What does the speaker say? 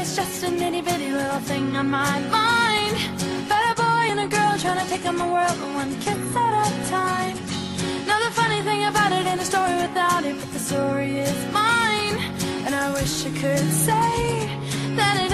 it's just a nitty bitty little thing on my mind. But a boy and a girl trying to take on the world, but one kiss at a time. Now the funny thing about it ain't a story without it, but the story is mine. And I wish I could say that.